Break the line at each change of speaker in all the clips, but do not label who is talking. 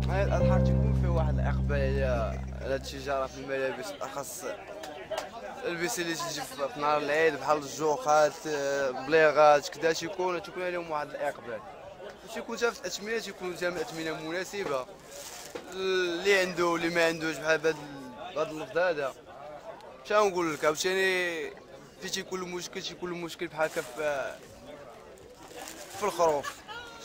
هاي الأضحى تكون فيه واحد الإقبال على التجارة في الملابس بالأخص البس اللي تجي في نهار العيد بحال الجوخات بليغات كدا تيكون تيكون عليهم واحد الإقبال تيكون حتى في الأثمنة تيكون حتى أثمنة مناسبة. اللي عنده واللي ما عندوش بحال بهاد بهاد اللفظ هذا. شنو نقول لك؟ عاوتاني في تيكون المشكل تيكون المشكل بحال هكا في في الخروف.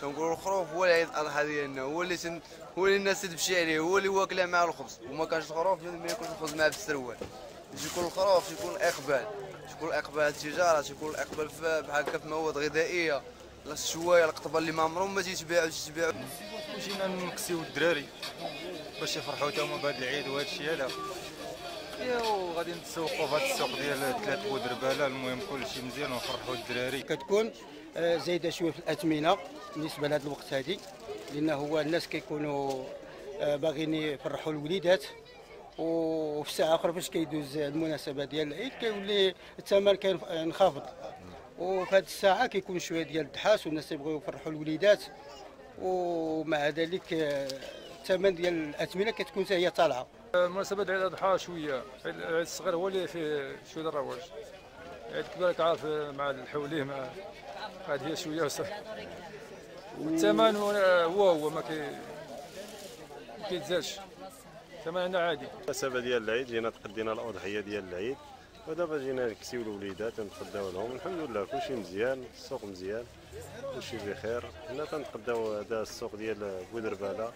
تنقولوا الخروف هو العيد الاضحى ديالنا هو اللي تن... هو اللي الناس تمشي عليه هو اللي واكله مع الخبز. وما كانش الخروف ما ياكلش الخبز مع السروال. تيكون الخروف تيكون إقبال. تيكون إقبال التجارة تيكون إقبال بحال هكا في مواد غذائية. لا الشوايه القطبه اللي ما عمرهم ما تيتباعوا تيتباعوا
جينا نكسيو الدراري باش يفرحوا تا هما بهذا العيد وهذا الشيء هذا. وغادي نتسوقوا في هذا السوق ديال ثلاث بودرباله المهم كلشي مزيان ونفرحوا الدراري.
كتكون آه، زايدة شوية في الأثمنة بالنسبة لهذا الوقت هذه لأن هو الناس كيكونوا آه، باغيين يفرحوا الوليدات. وفي ساعة أخرى فاش كيدوز المناسبة ديال العيد كيولي الثمن كينخفض وفي هذه الساعة كيكون شوية ديال الدحاس والناس يبغيو يفرحوا الوليدات. ومع ذلك آه، الثمن ديال الاثمنه كتكون حتى هي طالعة.
مناسبة عيد الأضحى شوية. العيد الصغير هو اللي فيه شوية الرواج. العيد الكبير عارف مع الحوليه مع هذه هي شوية وصح والثمن هو هو ما كي ما كيتزادش. الثمن عندنا عادي.
المناسبة ديال العيد جينا تقدينا الأضحية ديال العيد. ودابا جينا نكسيو الوليدات ونتقداو لهم. الحمد لله كلشي مزيان السوق مزيان كلشي بخير. حنا تنتقداو هذا السوق ديال بودربالة